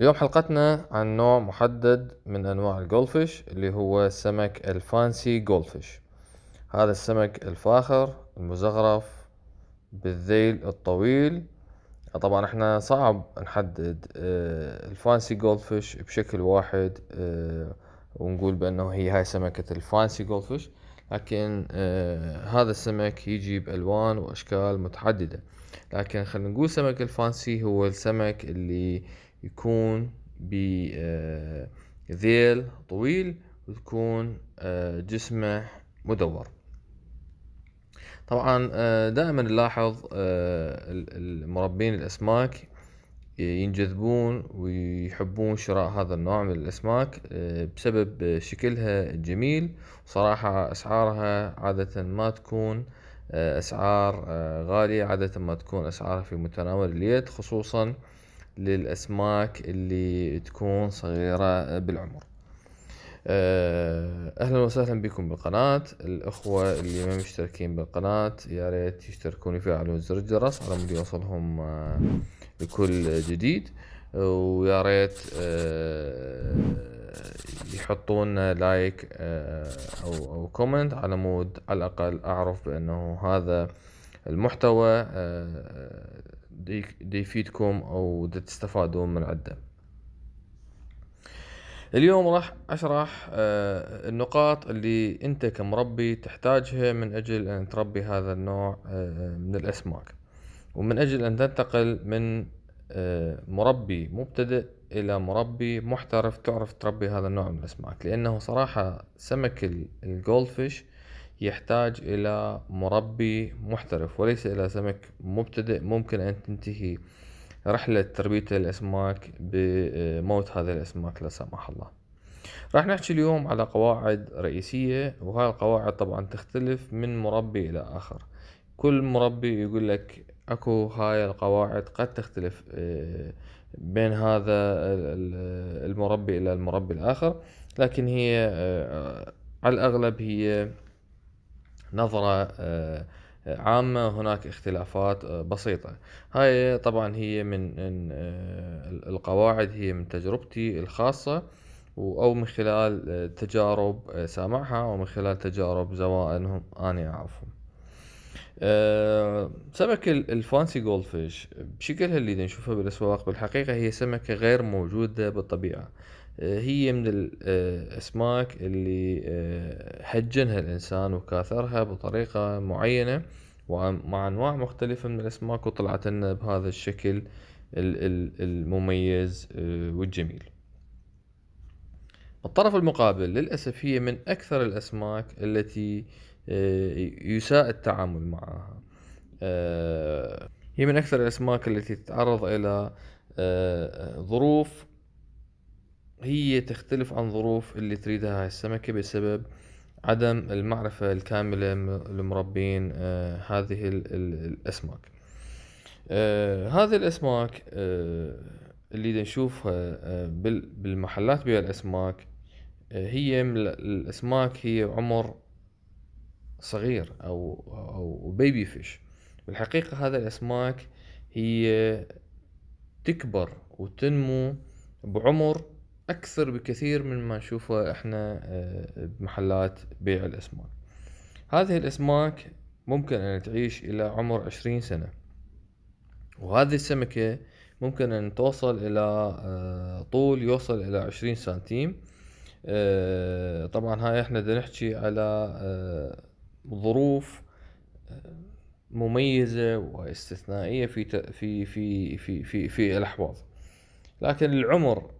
اليوم حلقتنا عن نوع محدد من أنواع ال goldfish اللي هو السمك ال fancy goldfish هذا السمك الفاخر المزغرف بالذيل الطويل. طبعا إحنا صعب نحدد آه، ال fancy goldfish بشكل واحد آه، ونقول بأنه هي هاي سمكة ال fancy goldfish لكن آه، هذا السمك يجي بألوان وأشكال متعددة لكن خلينا نقول سمك الفانسي هو السمك اللي يكون بذيل طويل وتكون جسمه مدور. طبعا دائما نلاحظ المربين الأسماك ينجذبون ويحبون شراء هذا النوع من الأسماك بسبب شكلها الجميل. صراحة أسعارها عادة ما تكون أسعار غالية عادة ما تكون أسعارها في متناول اليد خصوصا للأسماك اللي تكون صغيرة بالعمر. أهلا وسهلا بكم بالقناة. الأخوة اللي ما مشتركين بالقناة يا ريت يشتركون ويفعلون زر الجرس. على مود يوصلهم لكل جديد. ويا ريت يحطون like أو أو comment على مود على الأقل أعرف بأنه هذا المحتوى دي يفيدكم أو تستفادون من عنده. اليوم راح أشرح النقاط اللي أنت كمربي تحتاجها من أجل أن تربي هذا النوع من الأسماك. ومن أجل أن تنتقل من مربي مبتدئ إلى مربي محترف تعرف تربي هذا النوع من الأسماك. لأنه صراحة سمك الجولفش يحتاج إلى مربي محترف وليس إلى سمك مبتدئ. ممكن أن تنتهي رحلة تربية الأسماك بموت هذه الأسماك لا سمح الله. راح نحكي اليوم على قواعد رئيسية وهاي القواعد طبعا تختلف من مربي إلى آخر. كل مربي يقول لك أكو هاي القواعد قد تختلف بين هذا المربي إلى المربي الآخر. لكن هي على الأغلب هي نظرة عامة هناك اختلافات بسيطة. هاي طبعا هي من القواعد هي من تجربتي الخاصة أو من خلال تجارب سامعها أو من خلال تجارب زوائنهم اني أعرفهم. سمك الفانسي جولفش بشكلها اللي نشوفها بالأسواق؟ بالحقيقة هي سمكة غير موجودة بالطبيعة. هي من الأسماك اللي هجنها الإنسان وكاثرها بطريقة معينة ومع أنواع مختلفة من الأسماك وطلعت لنا بهذا الشكل المميز والجميل. الطرف المقابل للأسف هي من أكثر الأسماك التي يساء التعامل معها. هي من أكثر الأسماك التي تتعرض إلى ظروف هي تختلف عن ظروف اللي تريدها هاي السمكة بسبب عدم المعرفة الكاملة لمربين هذه الأسماك. هذه الأسماك اللي نشوفها بالمحلات بيع الأسماك هي الأسماك هي عمر صغير أو أو بيبي فيش بالحقيقة هذا الأسماك هي تكبر وتنمو بعمر أكثر بكثير من ما نشوفه إحنا بمحلات بيع الأسماك. هذه الأسماك ممكن أن تعيش إلى عمر عشرين سنة. وهذه السمكة ممكن أن توصل إلى طول يوصل إلى عشرين سنتيم. طبعا هاي إحنا دا نحكي على ظروف مميزة واستثنائية في في في في في في الأحواض. لكن العمر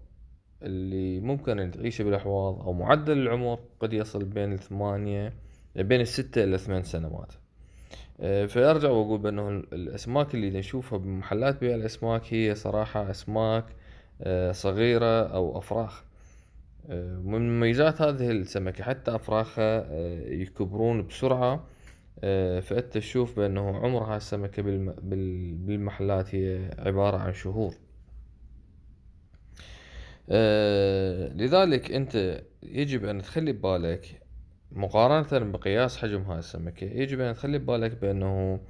اللي ممكن أن تعيشه بالأحواض أو معدل العمر قد يصل بين الثمانية بين الستة إلى ثمان سنوات. فأرجع وأقول بأنه الأسماك اللي نشوفها بمحلات بيع الأسماك هي صراحة أسماك صغيرة أو أفراخ. من مميزات هذه السمكة حتى أفراخها يكبرون بسرعة. فأنت تشوف بأنه عمر هاي السمكة بالمحلات هي عبارة عن شهور. لذلك أنت يجب أن تخلي ببالك مقارنة بقياس حجم هاي السمكة يجب أن تخلي ببالك بأنه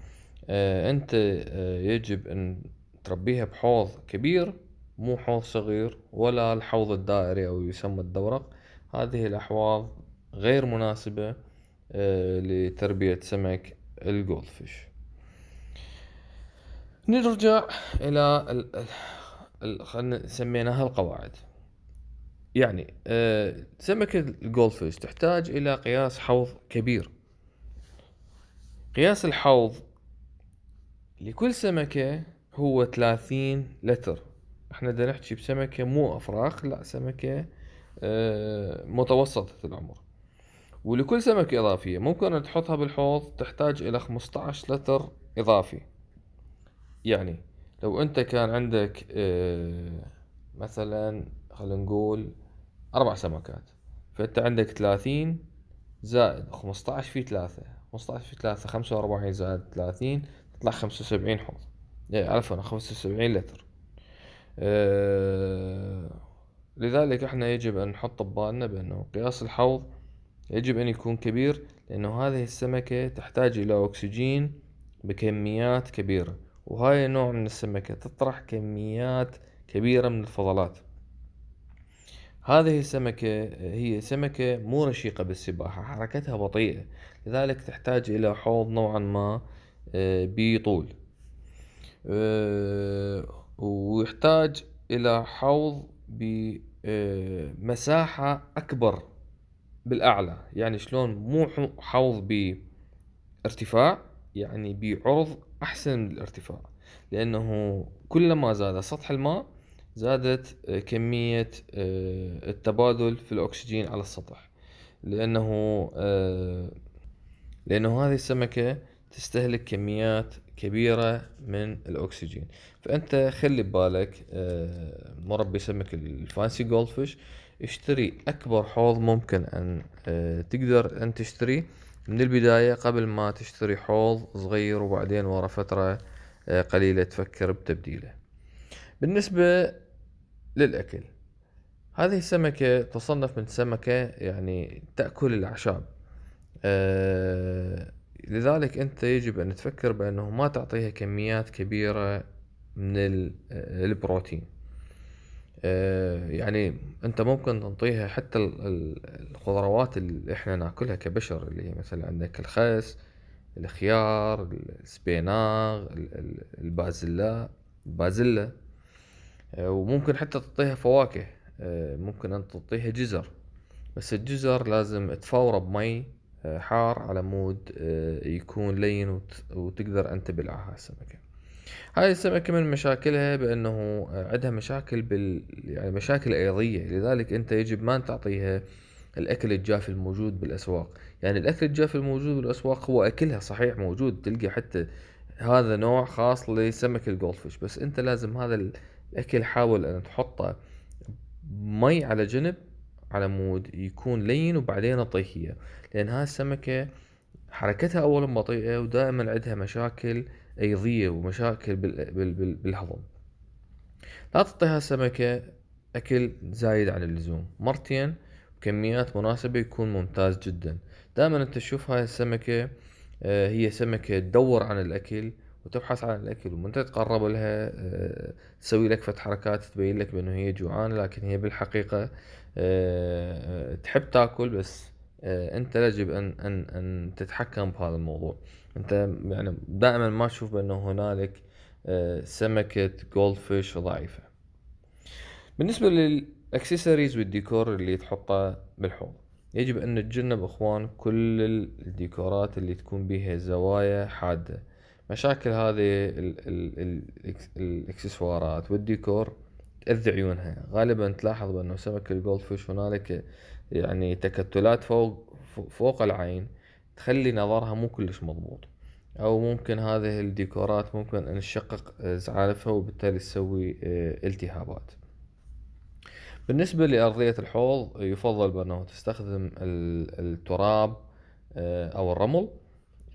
أنت يجب أن تربيها بحوض كبير مو حوض صغير ولا الحوض الدائري أو يسمى الدورق. هذه الأحواض غير مناسبة آه، لتربية سمك الجولدفيش نرجع إلى خلينا سميناها القواعد. يعني آه، سمكة الجولدفيش تحتاج إلى قياس حوض كبير. قياس الحوض لكل سمكة هو ثلاثين لتر. إحنا بدنا نحكي بسمكة مو أفراخ لا سمكة آه متوسطة العمر. ولكل سمكة إضافية. ممكن تحطها بالحوض تحتاج إلى خمسطعش لتر إضافي. يعني لو أنت كان عندك آه مثلا خلينا نقول أربع سمكات. فأنت عندك ثلاثين زائد خمسطعش في ثلاثة. خمسطعش في ثلاثة خمسة وأربعين زائد ثلاثين تطلع خمسة وسبعين حوض. إيه، عفوا خمسة وسبعين لتر. أه لذلك إحنا يجب أن نحط ببالنا بأنه قياس الحوض يجب أن يكون كبير لأنه هذه السمكة تحتاج إلى أكسجين بكميات كبيرة. وهاي النوع من السمكة تطرح كميات كبيرة من الفضلات. هذه السمكة هي سمكة مو رشيقة بالسباحة حركتها بطيئة لذلك تحتاج إلى حوض نوعا ما آه، بطول آه، ويحتاج إلى حوض بمساحة آه، أكبر بالأعلى يعني شلون مو حوض بارتفاع يعني بعرض أحسن من الارتفاع لأنه كلما زاد سطح الماء زادت آه، كمية التبادل في الأكسجين على السطح. لأنه لأنه هذه السمكة تستهلك كميات كبيرة من الأكسجين. فأنت خلي ببالك آه، مربي سمك الفانسي جولدفيش اشتري أكبر حوض ممكن أن آه، تقدر أن تشتريه من البداية قبل ما تشتري حوض صغير وبعدين ورا فترة آه، قليلة تفكر بتبديله. بالنسبة للأكل. هذه السمكة تصنف من سمكة يعني تأكل الأعشاب. لذلك أنت يجب أن تفكر بأنه ما تعطيها كميات كبيرة من البروتين. آه، يعني أنت ممكن تعطيها حتى الخضروات اللي إحنا نأكلها كبشر اللي هي مثلا عندك الخس الخيار السبيناغ البازلاء البازلة آه، وممكن حتى تعطيها فواكه. آه، ممكن ان تعطيها جزر. بس الجزر لازم تفوره بمي حار على مود آه، يكون لين وتقدر أنت تبلعها السمكة. هاي السمكة من مشاكلها بأنه عندها مشاكل بال يعني مشاكل أيضية. لذلك أنت يجب ما تعطيها الأكل الجاف الموجود بالأسواق. يعني الأكل الجاف الموجود بالأسواق هو أكلها صحيح موجود. تلقى حتى هذا نوع خاص لسمك ال goldfish بس أنت لازم هذا الاكل حاول أن تحطه مي على جنب على مود يكون لين وبعدين اعطيه اياه لأن هاي السمكة حركتها اولا بطيئة ودائما عندها مشاكل أيضية ومشاكل بالهضم. لا تعطيها السمكة أكل زايد عن اللزوم. مرتين بكميات مناسبة يكون ممتاز جدا. دائما أنت تشوف هاي السمكة آه، هي سمكة تدور عن الأكل وتبحث عن الأكل ومن تتقرب لها آه، تسوي لك فت حركات تبين لك بأنه هي جوعانة لكن هي بالحقيقة آه، تحب تاكل بس آه، أنت يجب أن أن أن تتحكم بهذا الموضوع. أنت يعني دائما ما تشوف بأنه هنالك سمكة goldfish ضعيفة. بالنسبة للاكسسوارز والديكور اللي تحطه بالحوض يجب أن نتجنب إخوان كل الديكورات اللي تكون بها زوايا حادة. مشاكل هذه الإكسسوارات والديكور تأذي عيونها. غالبا تلاحظ بأنه سمك ال goldfish هنالك يعني تكتلات فوق فوق العين تخلي نظرها مو كلش مضبوط. أو ممكن هذه الديكورات ممكن أن تشقق زعانفها وبالتالي تسوي آه، التهابات. بالنسبة لأرضية الحوض يفضل بأنه تستخدم التراب آه، أو الرمل.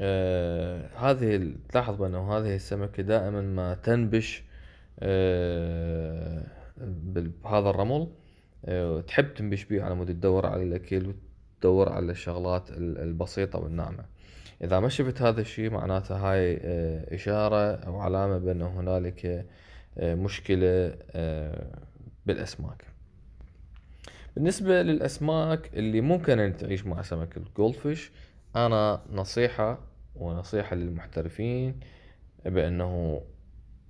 آه، هذه تلاحظ بأنه هذه السمكة دائما ما تنبش بهذا الرمل. آه، تحب تنبش بيه على مود تدور على الأكل وتدور على الشغلات البسيطة والناعمة. إذا ما شفت هذا الشيء معناته هاي آه، إشارة أو علامة بأن هنالك مشكلة بالأسماك. بالنسبة للأسماك اللي ممكن أن تعيش مع سمك الجولفش أنا نصيحة ونصيحة للمحترفين بأنه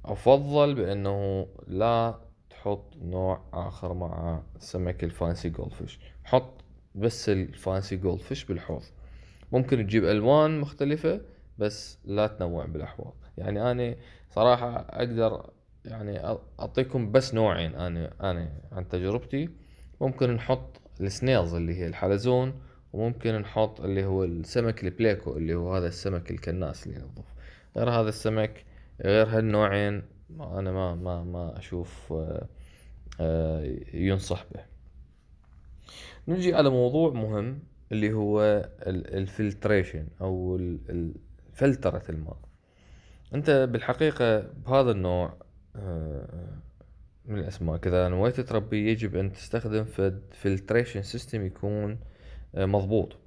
أفضل بأنه لا تحط نوع آخر مع سمك الفانسي جولفش. حط بس ال fancy goldfish بالحوض. ممكن تجيب ألوان مختلفة بس لا تنوع بالأحواض. يعني أنا صراحة أقدر يعني أعطيكم بس نوعين أنا أنا عن تجربتي. ممكن نحط ال snails اللي هي الحلزون وممكن نحط اللي هو السمك ال pleco اللي هو هذا السمك الكناس اللي ينظف غير هذا السمك غير هالنوعين أنا ما ما ما أشوف آه، آه، ينصح به. نجي على موضوع مهم اللي هو ال filtration أو فلترة الماء. أنت بالحقيقة بهذا النوع آه، من الأسماك إذا نويت تربي يجب أن تستخدم filtration system يكون مضبوط.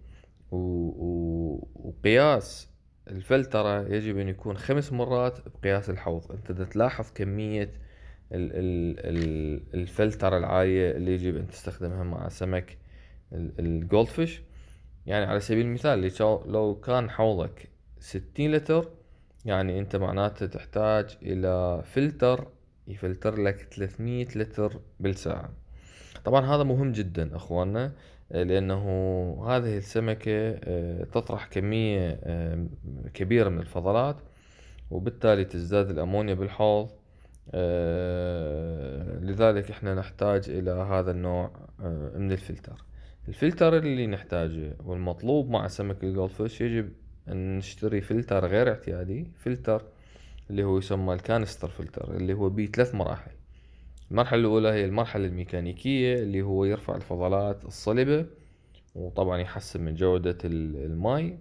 وقياس الفلترة يجب أن يكون خمس مرات بقياس الحوض. أنت تلاحظ كمية الفلترة العالية اللي يجب أن تستخدمها مع سمك ال goldfish يعني على سبيل المثال لو كان حوضك ستين لتر يعني أنت معناته تحتاج إلى فلتر يفلتر لك 300 لتر بالساعة. طبعا هذا مهم جدا إخواننا. لأنه هذه السمكة آه، تطرح كمية آه، كبيرة من الفضلات وبالتالي تزداد الأمونيا بالحوض آه، لذلك إحنا نحتاج إلى هذا النوع من الفلتر. الفلتر اللي نحتاجه والمطلوب مع سمك ال goldfish يجب أن نشتري فلتر غير اعتيادي فلتر اللي هو يسمى ال canister filter اللي هو بيه ثلاث مراحل. المرحلة الأولى هي المرحلة الميكانيكية اللي هو يرفع الفضلات الصلبة وطبعا يحسن من جودة الماء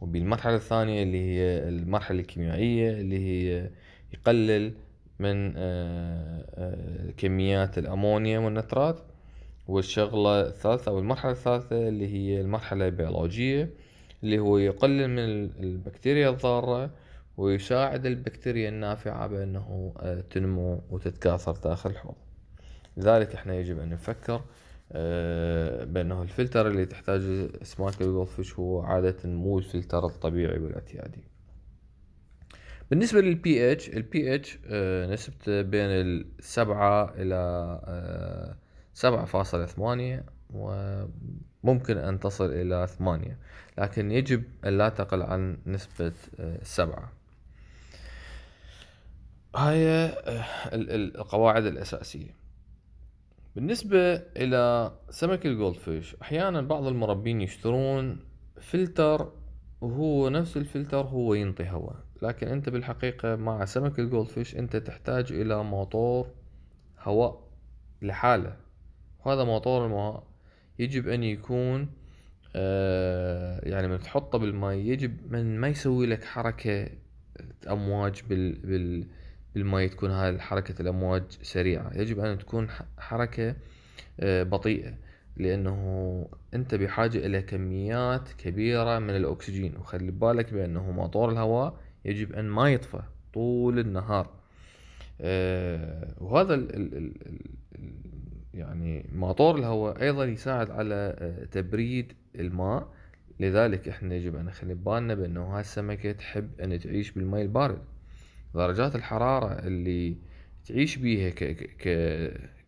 وبالمرحلة الثانية اللي هي المرحلة الكيميائية اللي هي يقلل من آه، آه، كميات الأمونيا والنترات. والشغلة الثالثة أو المرحلة الثالثة اللي هي المرحلة البيولوجية اللي هو يقلل من البكتيريا الضارة ويساعد البكتيريا النافعة بأنه آه، تنمو وتتكاثر داخل الحوض. لذلك إحنا يجب أن نفكر آه، بأنه الفلتر اللي تحتاجه اسماك الجولفش هو عادة مو الفلتر الطبيعي والاعتيادي بالنسبة للبي اتش البي اتش آه، نسبته بين السبعة إلى سبعة فاصلة ثمانية وممكن أن تصل إلى ثمانية لكن يجب أن لا تقل عن نسبة السبعة هاي آه، القواعد الأساسية. بالنسبة إلى سمك ال goldfish أحيانا بعض المربين يشترون فلتر وهو نفس الفلتر هو ينطي هواء لكن أنت بالحقيقة مع سمك ال goldfish أنت تحتاج إلى موتور هواء لحاله. وهذا موتور الماء يجب أن يكون آه يعني من تحطه بالماء يجب من ما يسوي لك حركة أمواج بال, بال بالماء تكون هاي حركة الأمواج سريعة. يجب أن تكون حركة آه، بطيئة لأنه أنت بحاجة إلى كميات كبيرة من الأكسجين وخلي بالك بأنه موتور الهواء يجب أن ما يطفى طول النهار. آه، وهذا ال ال ال يعني موتور الهواء أيضا يساعد على آه، تبريد الماء. لذلك إحنا يجب أن نخلي بالنا بأنه هاي السمكة تحب أن تعيش بالماء البارد. درجات الحرارة اللي تعيش بيها ك... ك...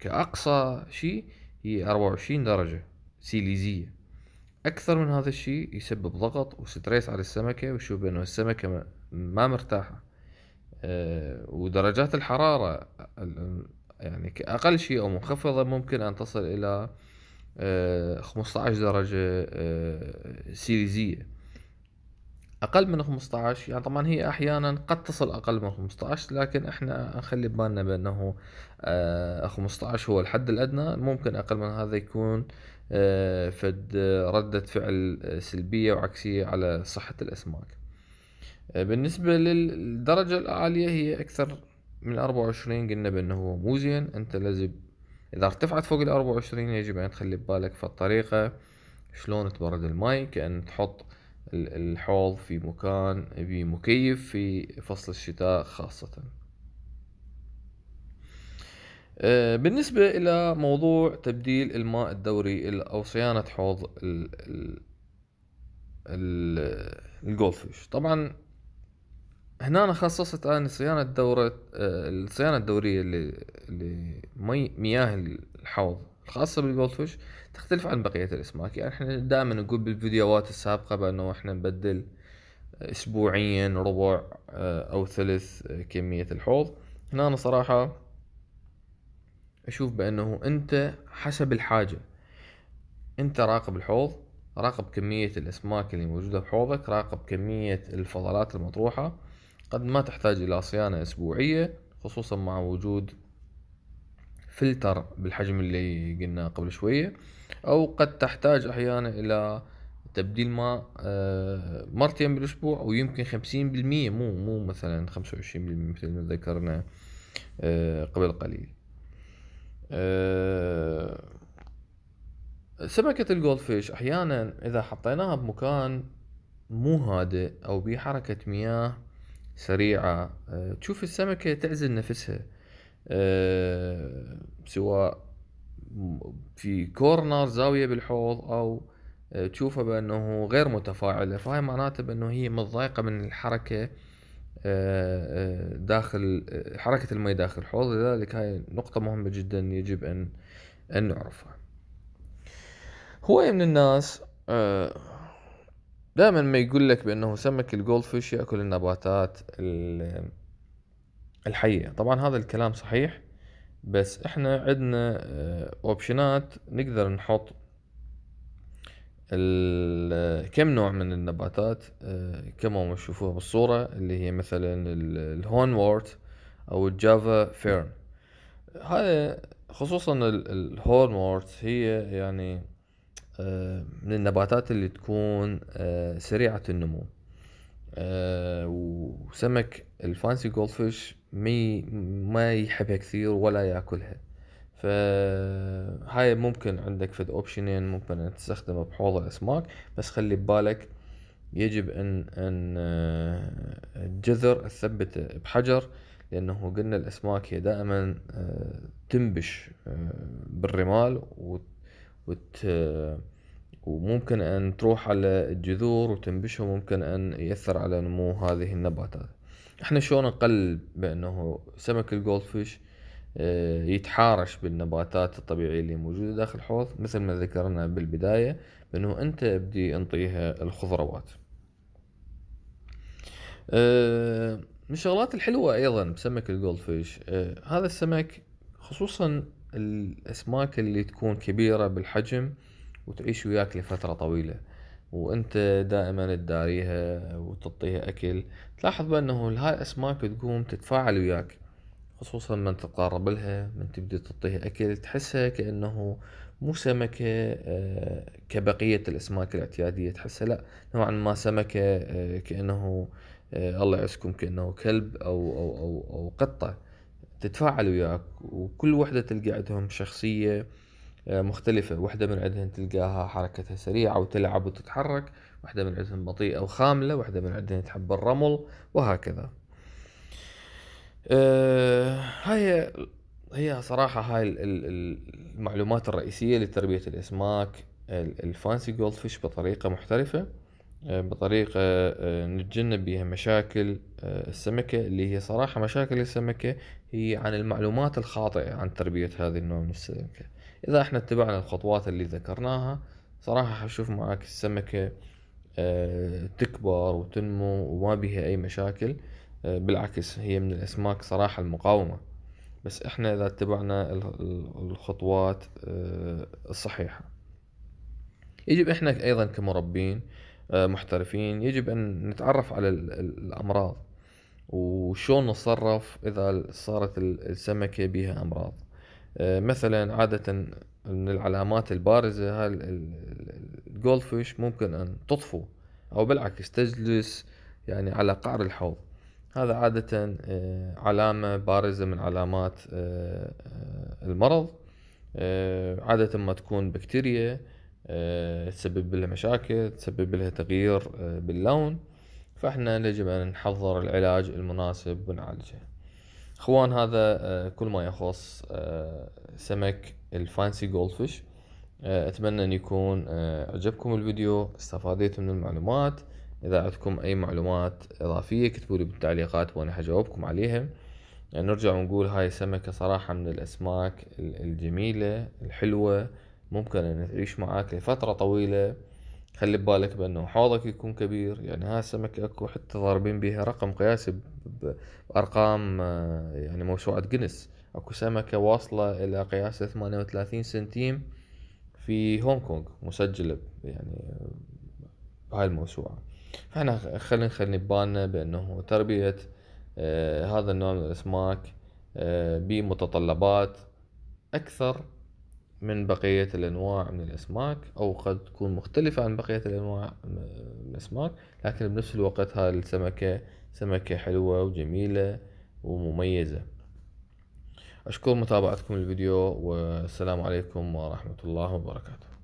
كأقصى شيء هي 24 درجة سيليزية. أكثر من هذا الشيء يسبب ضغط وستريس على السمكة ويشوف بأنه السمكة ما مرتاحة. أه ودرجات الحرارة يعني كأقل شيء أو منخفضة ممكن أن تصل إلى أه 15 درجة أه سيليزية. أقل من 15 يعني طبعا هي أحيانا قد تصل أقل من 15 لكن إحنا نخلي ببالنا بأنه 15 آه، هو الحد الأدنى. ممكن أقل من هذا يكون آه، فد ردة فعل سلبية وعكسية على صحة الأسماك. آه، بالنسبة للدرجة العالية هي أكثر من 24 قلنا بأنه هو مو زين. أنت لازم إذا ارتفعت فوق ال 24 يجب أن تخلي ببالك في الطريقة شلون تبرد الماي كأن تحط الحوض في مكان بمكيف في فصل الشتاء خاصة. آه، بالنسبة إلى موضوع تبديل الماء الدوري أو صيانة حوض الجولفيش طبعا هنا خصصت أنا صيانة دورة آه، الصيانة الدورية اللي مياه الحوض الخاصة بالجولفيش تختلف عن بقية الأسماك. يعني إحنا دائما نقول بالفيديوهات السابقة بأنه إحنا نبدل أسبوعيا ربع آه، أو ثلث كمية الحوض. هنا أنا صراحة أشوف بأنه أنت حسب الحاجة. أنت راقب الحوض راقب كمية الأسماك اللي موجودة بحوضك راقب كمية الفضلات المطروحة. قد ما تحتاج إلى صيانة أسبوعية خصوصا مع وجود فلتر بالحجم اللي قلنا قبل شوية أو قد تحتاج أحيانا إلى تبديل ماء آه، مرتين بالأسبوع أو يمكن خمسين بالمية مو مو مثلا خمسة وعشرين بالمية مثل ما ذكرنا آه، قبل قليل. أه سمكة الجولفيش أحيانا إذا حطيناها بمكان مو هادئ أو بحركة مياه سريعة تشوف السمكة تعزل نفسها. سواء في كورنر زاوية بالحوض أو أه تشوفها بأنه غير متفاعلة. فهاي معناته بأنه هي متضايقة من الحركة آه، آه، داخل آه، حركة المي داخل الحوض. لذلك هاي نقطة مهمة جدا يجب أن أن نعرفها. هواية من الناس دائما ما يقول لك بأنه سمك الجولفيش يأكل النباتات الحية طبعا هذا الكلام صحيح بس إحنا عندنا اوبشنات نقدر نحط كم نوع من النباتات آه، كما ما تشوفوها بالصورة اللي هي مثلا ال hornwort أو ال java fern هاي خصوصا ال hornwort هي يعني آه، من النباتات اللي تكون آه، سريعة النمو. وسمك ال fancy جولفيش ما يحبها كثير ولا ياكلها. فهاي ممكن عندك فد اوبشنين ممكن ان تستخدمه بحوض الاسماك بس خلي ببالك يجب أن أن الجذر تثبت بحجر لأنه قلنا الأسماك هي دائما تنبش بالرمال وت وممكن أن تروح على الجذور وتنبشها وممكن أن يأثر على نمو هذه النباتات. إحنا شلون نقلل بأنه سمك الجولدفيش آه، يتحارش بالنباتات الطبيعية اللي موجودة داخل الحوض مثل ما ذكرنا بالبداية بأنه أنت بدي أنطيها الخضروات. آه، من الشغلات الحلوة أيضا بسمك الجولدفيش آه، هذا السمك خصوصا الأسماك اللي تكون كبيرة بالحجم وتعيش وياك لفترة طويلة. وانت دائما تداريها وتعطيها أكل تلاحظ بأنه هاي الاسماك تقوم تتفاعل وياك خصوصا من تتقرب لها من تبدي تعطيها أكل تحسها كأنه مو سمكة آه، كبقية الأسماك الاعتيادية تحسها لا نوعا ما سمكة آه، كأنه آه، الله يعزكم كأنه كلب أو أو أو أو قطة تتفاعل وياك وكل وحدة تلقى عندهم شخصية مختلفة. وحدة من عندهم تلقاها حركتها سريعة وتلعب وتتحرك وحدة من عندهم بطيئة وخاملة وحدة من عندهم تحب الرمل وهكذا. آه هاي هي صراحة هاي المعلومات الرئيسية لتربية الأسماك الفانسي جولد فيش بطريقة محترفة آه، بطريقة آه، نتجنب بها مشاكل آه، السمكة اللي هي صراحة مشاكل السمكة هي عن المعلومات الخاطئة عن تربية هذه النوع من السمكة. إذا إحنا اتبعنا الخطوات اللي ذكرناها صراحة حشوف معك السمكة تكبر وتنمو وما بها أي مشاكل. آه، بالعكس هي من الأسماك صراحة المقاومة. بس إحنا إذا اتبعنا الخطوات آه، الصحيحة. يجب إحنا أيضا كمربين آه، محترفين يجب أن نتعرف على الأمراض. وشون نتصرف إذا صارت السمكة بها أمراض؟ مثلا عادة من العلامات البارزة الجولفيش ممكن أن تطفو أو بالعكس تجلس يعني على قعر الحوض. هذا عادة آه، علامة بارزة من علامات آه، آه، المرض. عادة ما تكون بكتيريا تسبب لها مشاكل تسبب لها تغيير باللون. فإحنا يجب أن نحضر العلاج المناسب ونعالجه. اخوان هذا آه، كل ما يخص آه، سمك الفانسي جولدفيش أتمنى أن يكون عجبكم الفيديو. استفاديتم من المعلومات. إذا عندكم أي معلومات إضافية اكتبوا لي بالتعليقات وأنا حجاوبكم عليها يعني نرجع ونقول هاي سمكة صراحة من الأسماك الجميلة الحلوة. ممكن أن تعيش معاك لفترة طويلة. خلي ببالك بأنه حوضك يكون كبير يعني هاي السمكة أكو حتى ضاربين بيها رقم قياسي بأرقام آه، يعني موسوعة جنس أكو سمكة واصلة إلى قياس 38 سنتيم في هونغ كونغ مسجلة يعني بهاي الموسوعة. فإحنا خلينا نخلي ببالنا بأنه تربية آه هذا النوع من الأسماك آه بمتطلبات أكثر من بقية الأنواع من الأسماك أو قد تكون مختلفة عن بقية الأنواع من الأسماك لكن بنفس الوقت هاي السمكة سمكة حلوة وجميلة ومميزة. أشكر متابعتكم الفيديو والسلام عليكم ورحمة الله وبركاته.